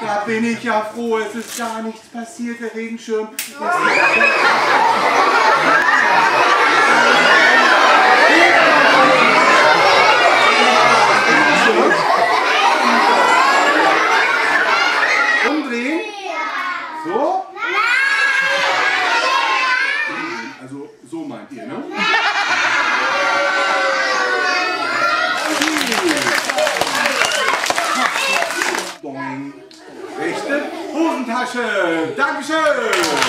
Da bin ich ja froh, es ist gar nichts passiert, der Regenschirm. Umdrehen? So? Also so meint ihr, ne? Hosentasche. Dankeschön.